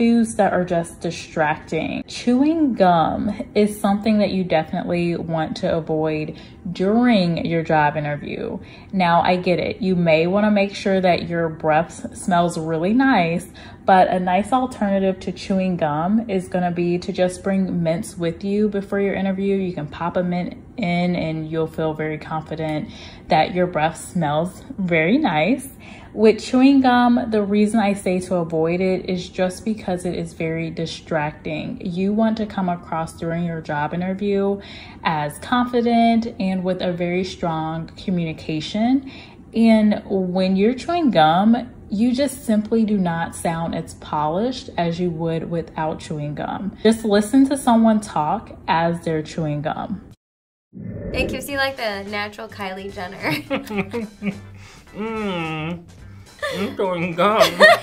foods that are just distracting. Chewing gum is something that you definitely want to avoid during your job interview. Now, I get it. You may want to make sure that your breath smells really nice, but a nice alternative to chewing gum is going to be to just bring mints with you before your interview. You can pop a mint in and you'll feel very confident that your breath smells very nice. With chewing gum, the reason I say to avoid it is just because it is very distracting. You want to come across during your job interview as confident and with a very strong communication. And when you're chewing gum, you just simply do not sound as polished as you would without chewing gum. Just listen to someone talk as they're chewing gum. It gives you like the natural Kylie Jenner. Mmm. I'm chewing gum.